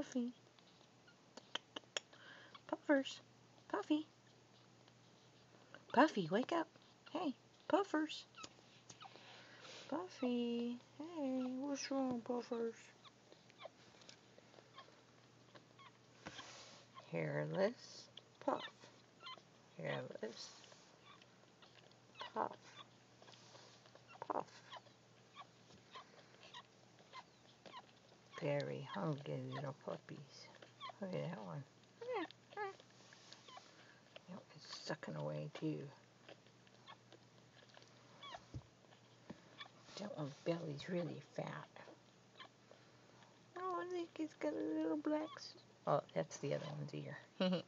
Puffy. Puffers. Puffy. Puffy, wake up. Hey, Puffers. Puffy. Hey, what's wrong, Puffers? Hairless Puff. Hairless Puff. Puff. Very hungry little puppies. Look at that one. It's sucking away too. That one's belly's really fat. Oh, I think it's got a little black... Oh, that's the other one's ear.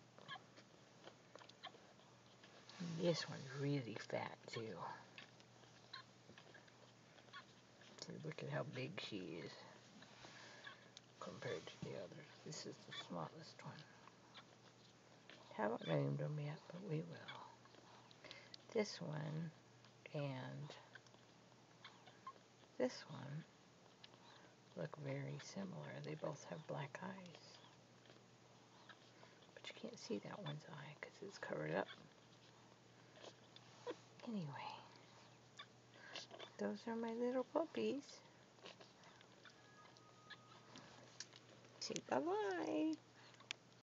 this one's really fat too. Look at how big she is This is the smallest one. Haven't named them yet, but we will. This one and this one look very similar. They both have black eyes. But you can't see that one's eye because it's covered up. Anyway, those are my little puppies. Say bye-bye.